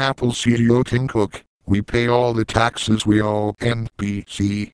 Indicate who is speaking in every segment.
Speaker 1: Apple CEO Tim Cook, we pay all the taxes we owe. NBCNews.com.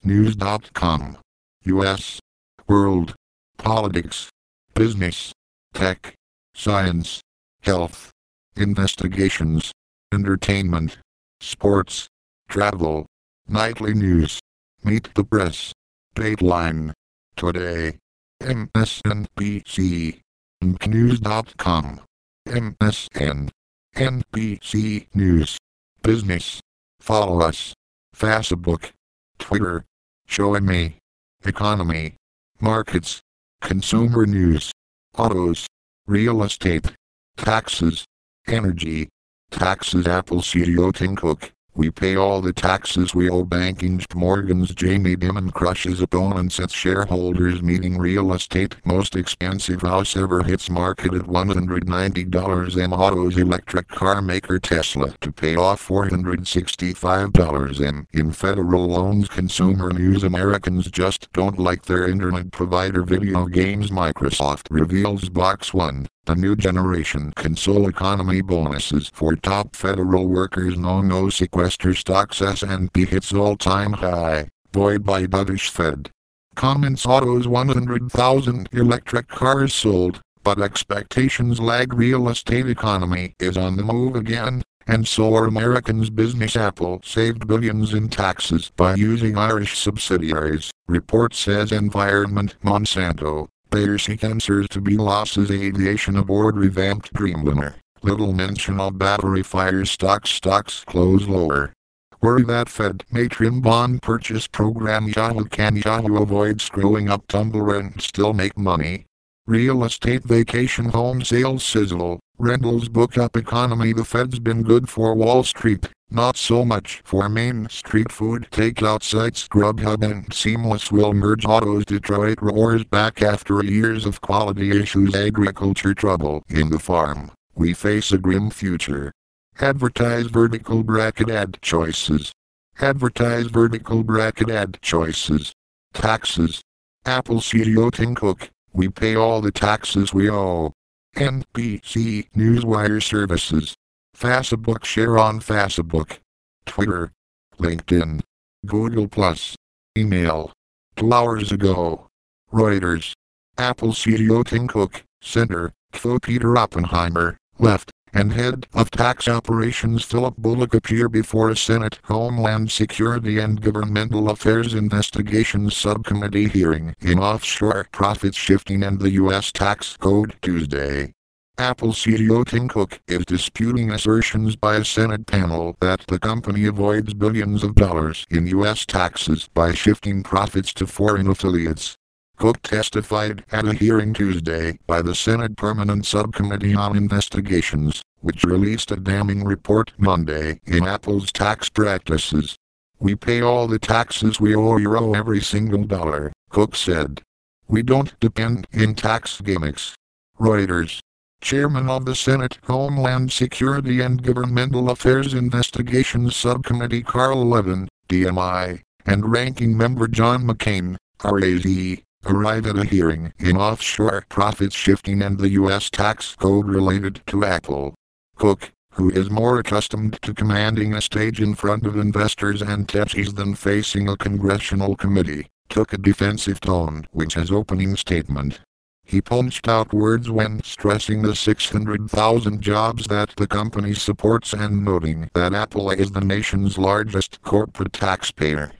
Speaker 1: U.S. World. Politics. Business. Tech. Science. Health. Investigations. Entertainment. Sports. Travel. Nightly news. Meet the press. Dateline. Today. MSNBC. News.com. MSN. NBC News. Business. Follow us. Facebook. Twitter. Showing me. Economy. Markets. Consumer news. Autos. Real estate. Taxes. Energy. Taxes Apple CEO Tim Cook. We pay all the taxes we owe banking. Morgan's Jamie Dimon crushes opponents at shareholders meeting real estate. Most expensive house ever hits market at $190 M Autos electric car maker Tesla to pay off $465 M in federal loans. Consumer news Americans just don't like their internet provider video games. Microsoft reveals Xbox One the new generation console economy bonuses for top federal workers no no sequester stocks S&P hits all-time high, buoyed by dovish Fed. Comments Autos 100,000 electric cars sold, but expectations lag real estate economy is on the move again, and so are Americans business. Apple saved billions in taxes by using Irish subsidiaries, report says Environment Monsanto Bayer seek answers to bee losses aviation aboard revamped Dreamliner. Little mention of battery fire stocks stocks close lower. Worry that Fed may trim bond purchase program Yahoo can Yahoo avoid screwing up Tumblr and still make money. Real estate vacation home sales sizzle. Rentals book up economy The Fed's been good for Wall Street, not so much for Main Street food takeout sites Grubhub and Seamless will merge autos Detroit roars back after years of quality issues agriculture trouble in the farm. We face a grim future. Advertise vertical bracket ad choices. Advertise vertical bracket ad choices. Taxes. Apple CEO Tim Cook we pay all the taxes we owe. NBC Newswire Services. Facebook share on Facebook. Twitter. LinkedIn. Google Plus. Email. Two hours ago. Reuters. Apple CEO Tim Cook, Center, Kfo Peter Oppenheimer, left and head of tax operations Philip Bullock appear before a Senate Homeland Security and Governmental Affairs Investigations Subcommittee hearing in offshore profit shifting and the U.S. tax code Tuesday. Apple CEO Tim Cook is disputing assertions by a Senate panel that the company avoids billions of dollars in U.S. taxes by shifting profits to foreign affiliates. Cook testified at a hearing Tuesday by the Senate Permanent Subcommittee on Investigations, which released a damning report Monday in Apple's tax practices. We pay all the taxes we owe euro every single dollar, Cook said. We don't depend in tax gimmicks. Reuters. Chairman of the Senate Homeland Security and Governmental Affairs Investigations Subcommittee Carl Levin, DMI, and Ranking Member John McCain, RAZ, arrive at a hearing in offshore profit shifting and the U.S. tax code related to Apple. Cook, who is more accustomed to commanding a stage in front of investors and techies than facing a congressional committee, took a defensive tone with his opening statement. He punched out words when stressing the 600,000 jobs that the company supports and noting that Apple is the nation's largest corporate taxpayer.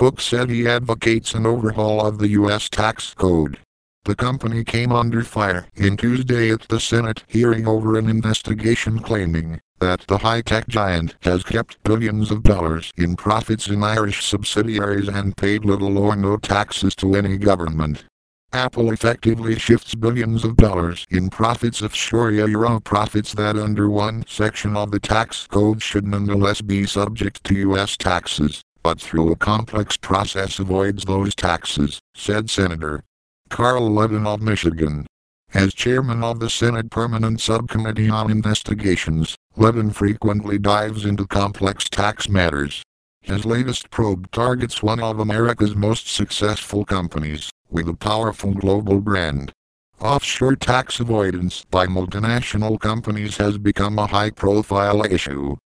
Speaker 1: Cook said he advocates an overhaul of the U.S. tax code. The company came under fire in Tuesday at the Senate hearing over an investigation claiming that the high-tech giant has kept billions of dollars in profits in Irish subsidiaries and paid little or no taxes to any government. Apple effectively shifts billions of dollars in profits of offshore euro profits that under one section of the tax code should nonetheless be subject to U.S. taxes but through a complex process avoids those taxes, said Senator Carl Levin of Michigan. As chairman of the Senate Permanent Subcommittee on Investigations, Levin frequently dives into complex tax matters. His latest probe targets one of America's most successful companies, with a powerful global brand. Offshore tax avoidance by multinational companies has become a high-profile issue,